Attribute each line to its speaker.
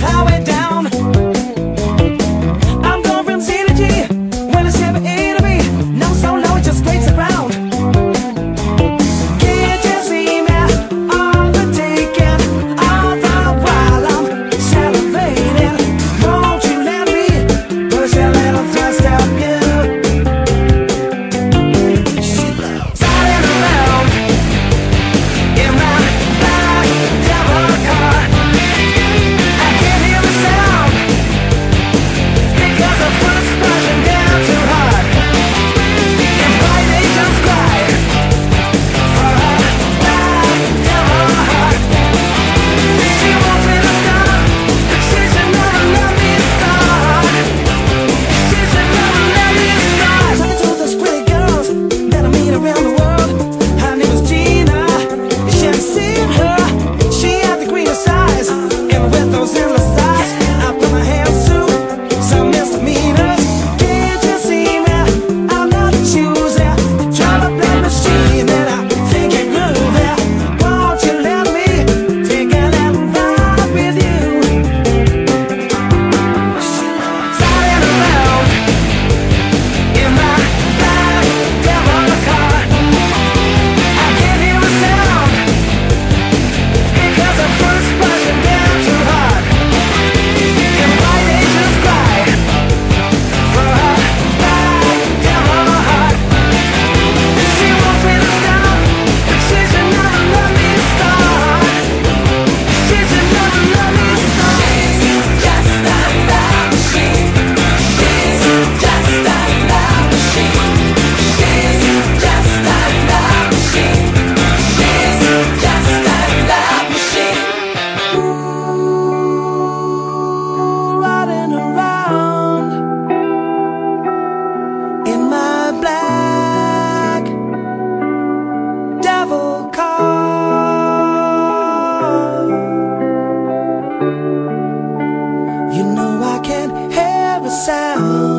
Speaker 1: how it down. Oh.